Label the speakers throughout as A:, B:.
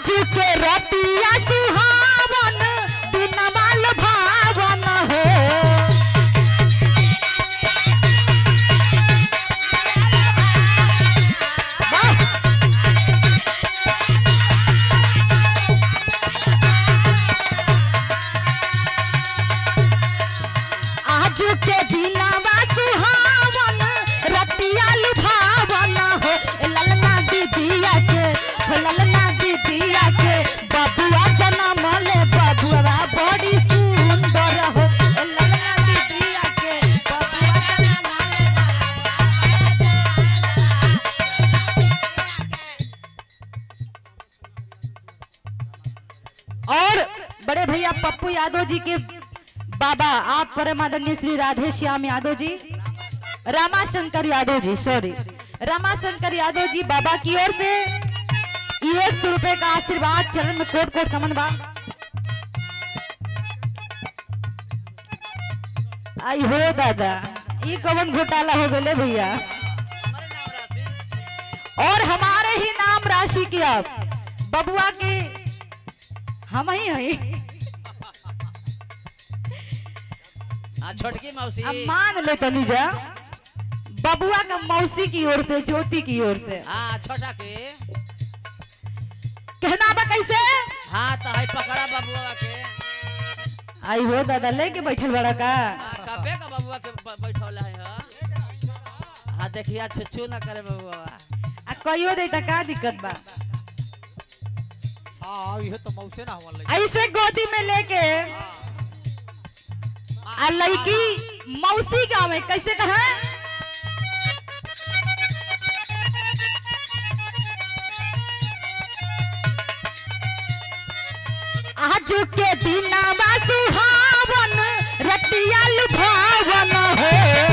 A: आज के रतिया के बाबा, आप परम श्री राधे श्याम यादव जी, रामाशंकर यादव जी सॉरी रामाशंकर यादव जी बाबा की ओर से एक सौ रुपए का आशीर्वाद, चरण में कोट कोट कमन बा आई हो दादा ये कवन घोटाला हो गए भैया। और हमारे ही नाम राशि की आप, बबुआ के, हम ही हैं।
B: छोटकी मौसी।
A: अब मान ले तनी जा बबुआ का मौसी की ओर से ज्योति की ओर से।
B: हाँ छोटा के।
A: कहना बा कैसे?
B: हाँ तो है पकड़ा बबुआ के।
A: आई हो दादा लेके बैठल बड़ा का।
B: हाँ, कबे का बबुआ के बैठौल है हाँ। हाँ देखिए छुच्छू ना करे बबुआ।
A: आ कहियो दे त का दिक्कत बा?
C: हाँ ये तो मौसे ना हुआ
A: ऐसे गोदी में लेके आ लड़की मौसी गाँव में कैसे कहा? आज के दिन सुहावन रतिया भावन हो।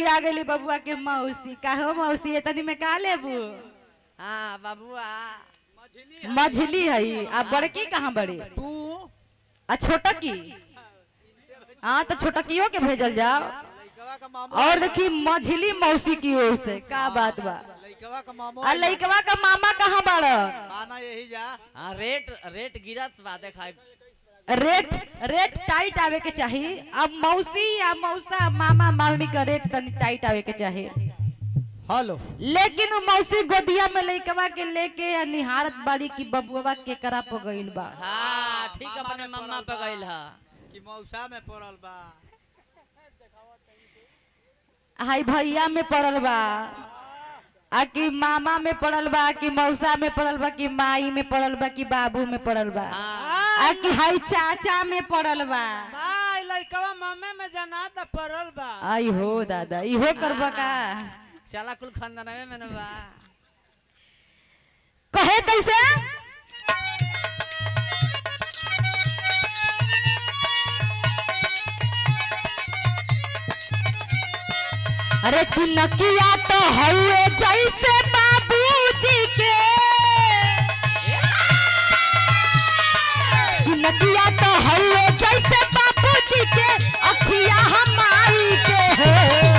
A: आ गई बबुआ के मौसी? का हो मौसी तनी में का लेबू?
B: हाँ बबुआ।
A: मझली है। आ बड़की कहाँ बड़ी?
C: तू?
A: आ छोटकी हाँ तो छोटकियों के भेजल जाओ। और देखी मझली मौसी की ओर से का बात बा?
C: लइकवा का मामा
A: आ का मामा कहाँ
C: माना यही जा।
B: हाँ रेट रेट गिरत बा देखा।
A: रेट रेट टाइट आवे के चाहिए अब मौसी या मौसा मामा मामी का रेट तनी टाइट आवे के चाहिए
C: हेलो।
A: लेकिन मौसी गोदिया में लइकवा के लेके या निहारत बाड़ी की बबुआ के करा प गइल बा।
B: हाँ ठीक अपने मम्मा पे गइल है।
C: कि मौसा में पड़ल बा।
A: हाय भैया में पड़ल बा। आ कि मामा में पड़ल बा कि मौसा में पड़ल बा कि माई में पड़ल बा कि बाबू में पड़ल बा।
B: हाँ।
A: आ कि हाय चाचा में पड़ल बा।
D: भाई लड़कवा मम्मी में जना त पड़ल बा।
A: आई हो दादा इहो करबा का?
B: चला कुल खानदानवे में बा।
A: कहे कैसे? अरे तू नकिया तो हउए जैसे बाबूजी नकिया तो हउए जैसे बाबूजी के अखिया हमारी के है।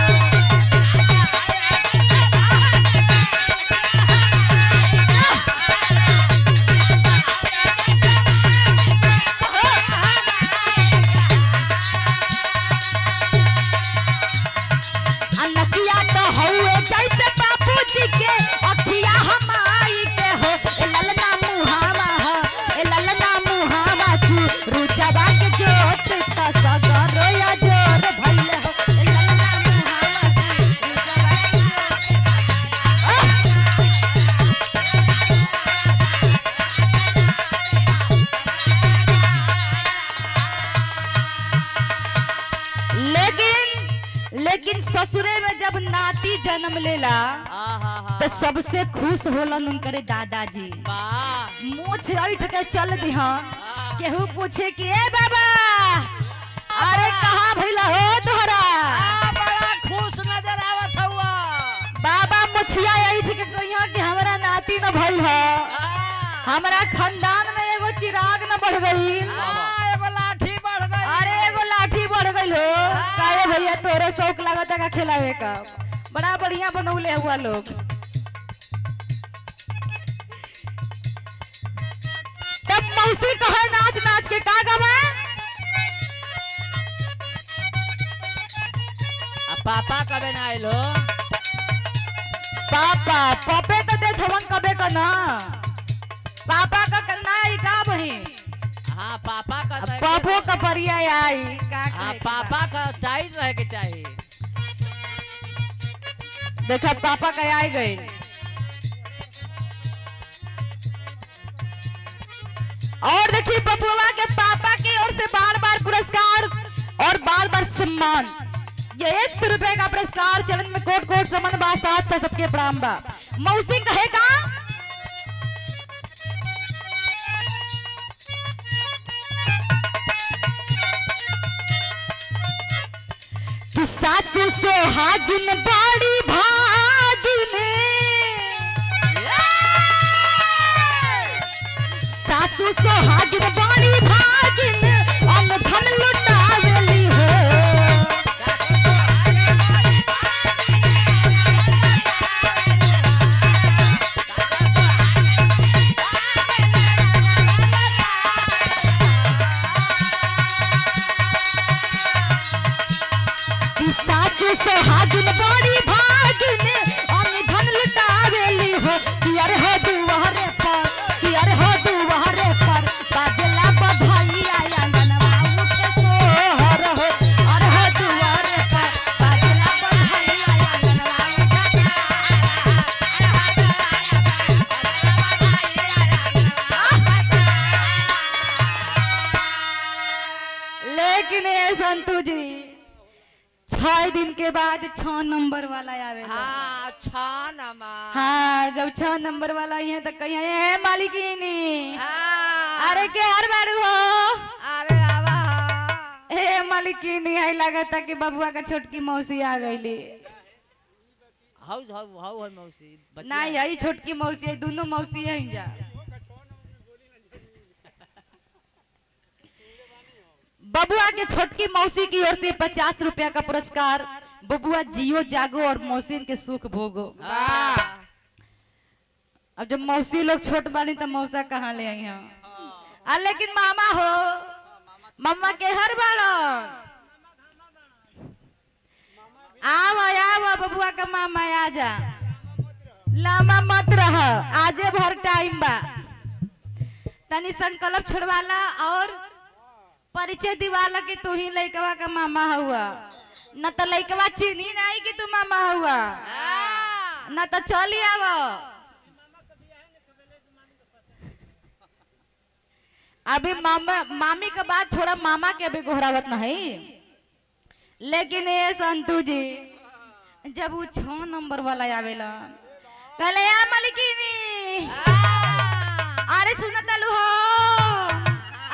A: नाती जन्म लेला तो सबसे खुश होलन उनकरे दादाजी। मूछ ऐठ के चल
B: वाह।
A: केहू पूछे कि ए बाबा अरे कहाँ भइला हो तोहरा?
B: बड़ा खुश नज़र आवत हुआ
A: बाबा मुछिया ऐठ के कहिया कि हमरा नाती न भइल ह। हमरा खानदान में एगो चिराग न बढ़ गई। शौक लागत का खिलावे का? बड़ा बढ़िया बनौले हुआ लोग। तब मौसी कहे नाच नाच के का गवा?
B: पापा कबे ना आइल हो
A: पापा, पापे तो दे कबे का ना पापा का कन्ना आई का बहिन।
B: पापा का
A: पापो का परिया आई?
B: पापा का टाइट रहे के चाहिए।
A: देखा पापा का आई गई और देखिए बबुआ के पापा की ओर से बार बार पुरस्कार और बार बार सम्मान। ये एक सौ रुपए का पुरस्कार चरण में कोट कोट समन बा साथ सबके बा मौसी कहेगा कि से सोहागिन बाड़ी भागिन सासू सोहागिन बाड़ी भागिन हम धन लुटावेली हाँ जब छह नंबर वाला आई है तो कहीं है मालिकिनी
B: हाँ।
A: अरे के हर बारू हो?
B: अरे आवा। हाँ।
A: ए मालिकिनी है लगता कि बबुआ का छोटकी मौसी आ गईली।
B: हाउ हाउ हाउ है मौसी?
A: नहीं यही छोटकी मौसी है दोनों मौसी है जा बबुआ के छोटकी मौसी की ओर से पचास रुपया का पुरस्कार बबुआ जियो जागो और मौसी के सुख भोगो। अब जब मौसी लोग छोट बानी तो मौसा कहाँ ले आई हैं आ लेकिन मामा हो मम्मा के हर बार आव आव बबुआ का मामा आ जा। लामा मत रह आजे भर टाइम बा। तनी संकल्प छोड़वाला और परिचय दिवाला कि तू ही लइकवा का मामा हुआ। न तो लइकवा चिन्ही नहीं कि तू मामा हुआ?
B: हाँ।
A: न तो चली आव। अभी मामा मामी का बात छोड़ा मामा के अभी गोहरावत नहीं लेकिन ये संतू जी जब वो छह नंबर वाला आवेला कहले आ मलिकिनी अरे सुन तलू हो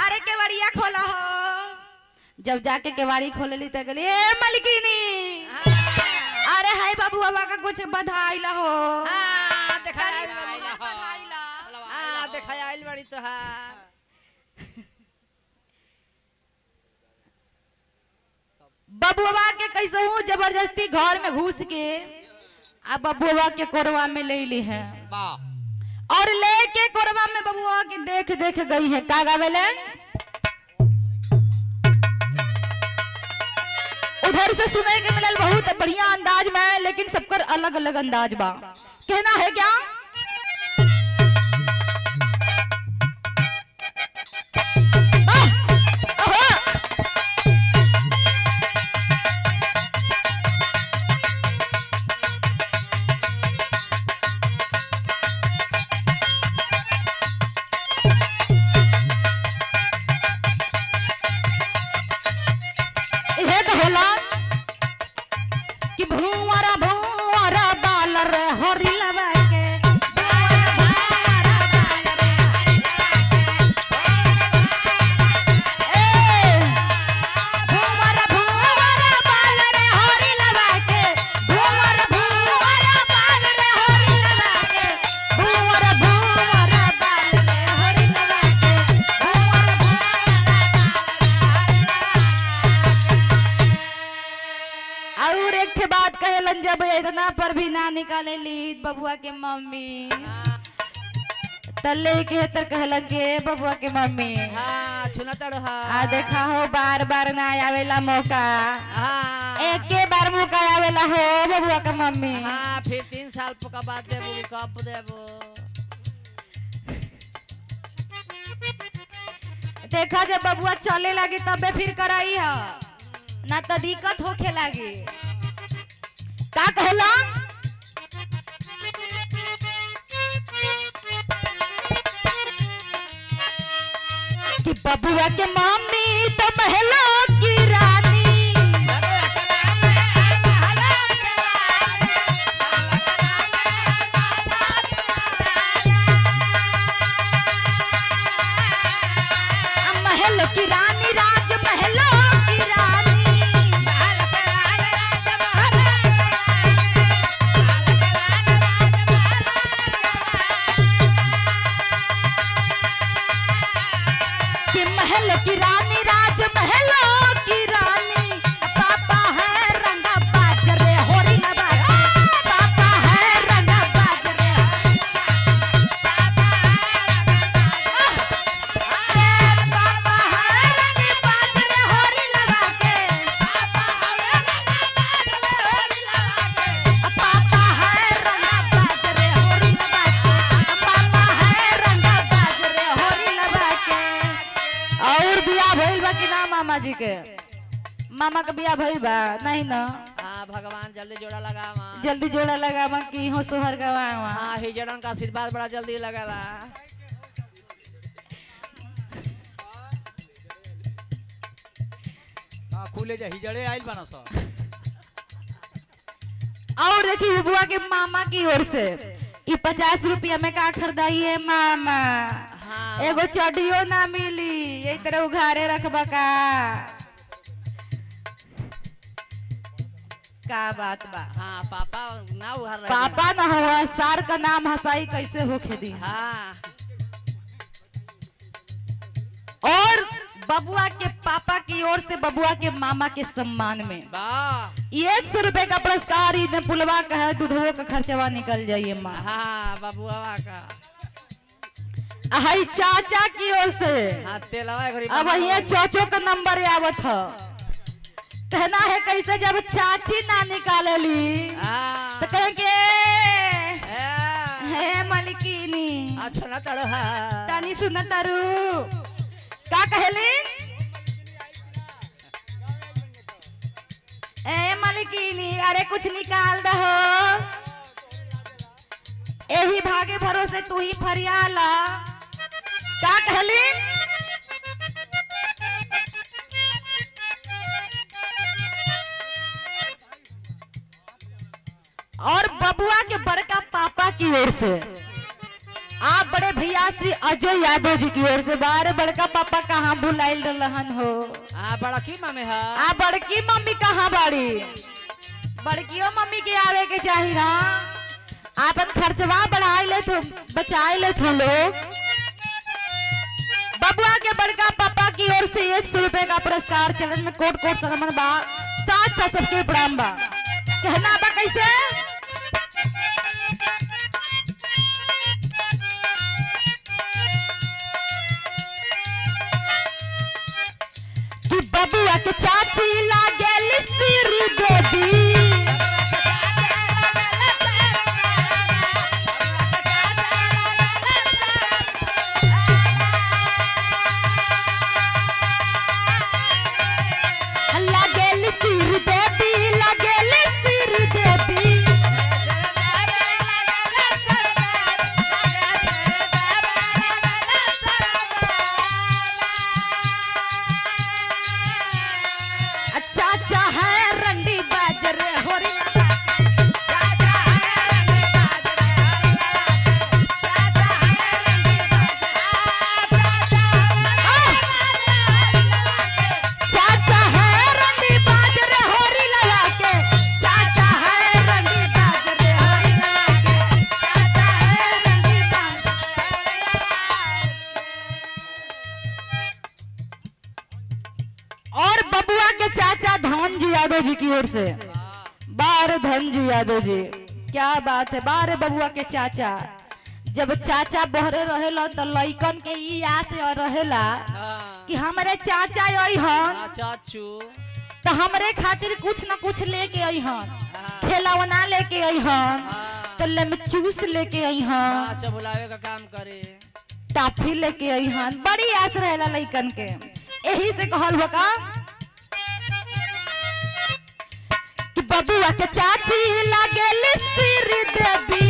A: अरे केवड़िया खोला हो जब जाके केवाड़ी खोलली तो गली ए मलिकिनी! अरे हाय बाबू बाबा का कुछ बधाई ला हो।
B: हाँ, बड़ी।
A: ला।
B: हाँ, देखा आइल बड़ी तो हाँ।
A: बबुआ के कैसे हूँ ज़बरदस्ती घर में घुस के आ बबुआ के कोरवा में ले ली है। और लेके कोरवा में बबुआ के देख देख गई है का गावेले उधर से सुने के मिलल बहुत बढ़िया अंदाज में लेकिन सबकर अलग अलग अंदाज बा। कहना है क्या? निकाले ली बबुआ के मम्मी। तले के तर कहलन के बबुआ के मम्मी।
B: हाँ हा।
A: आ देखा हो बार बार ना आवेला मौका।
B: हाँ।
A: एक बार मौका आवेला हो बबुआ के मम्मी।
B: हाँ फिर तीन साल का बाद देबो कब देबो।
A: देखा जब बबुआ चले लगी तबे फिर कराई ह। ना तो दिक्कत होखे लगी। का कहला? बबुआ के मामी तो महलो मामा के बियाह भइल बा नहीं ना?
B: हाँ भगवान जल्दी जोड़ा लगा वहाँ
A: जल्दी जोड़ा लगा बा कि हो सोहर गवा
B: हाँ हिजड़न का आशीर्वाद बड़ा जल्दी लगला
C: हाँ खुले जा हिजड़े आइल बना सब
A: और देखिए बुआ के मामा की ओर से ये पचास रुपया में का खरीदाई है मामा?
B: हाँ।
A: एगो चढ़ियो ना मिली यही तरह उघारे रखबा का। का बात बा।
B: हाँ पापा ना रहे।
A: पापा न हो सार का नाम हसाई कैसे होखे दी
B: हाँ।
A: और बबुआ के पापा की ओर से बबुआ के मामा के सम्मान में। एक सौ रुपए का पुरस्कार पुलवा का है दूधवो का खर्चवा निकल जाइए माँ।
B: हाँ बबुआ का।
A: हाई चाचा की ओर से।
B: हाँ
A: अब यहाँ चाचो का नंबर आवत ह। कहना है कैसे जब चाची ना निकाले ली
B: हाँ।
A: तो कहेंगे
B: ए,
A: हे मलिकिनी
B: अच्छा ना तड़ हा।
A: तानी सुन तारू। का कहली? ए मलिकिनी अरे कुछ निकाल दहो। एही भागे भरोसे तू ही फरियाला। का कहली? बबुआ के बड़का पापा की ओर से। आप बड़े भैया श्री अजय यादव जी की ओर से बारे बड़का पापा कहाँ बुलाइल रहन हो?
B: हाँ बड़ा की मामे
A: आ बड़की मम्मी कहाँ बाड़ी? बड़कियो मम्मी के आवे के चाही ना। आपन खर्चवा बढ़ाई ले तो बचाए ले थो लोग। बबुआ के बड़का पापा की ओर से एक सौ रुपए का पुरस्कार चरण में कोट कोट सरमन बा। साथ साथ सबके प्रणाम बा कहना बा कैसे? से। बार धनजी यादव जी। क्या बात है बार बबुआ के चाचा। जब चाचा बहरे रहेला तो लइकन के ई आस रहेला
B: हाँ।
A: कि हमारे चाचा अइहन।
B: हाँ, चाचू।
A: तो हमरे खातिर कुछ न कुछ लेके अइहन।
B: हाँ।
A: खेलौना लेके अइहन।
B: हाँ।
A: तो लेम जूस लेके अइहन।
B: अच्छा बुलावे का काम करे।
A: टाफी लेके अइहन। बड़ी आस रहेला लइकन के। यही से कहल हो का बबुआ के चाची लागेल सिर देवी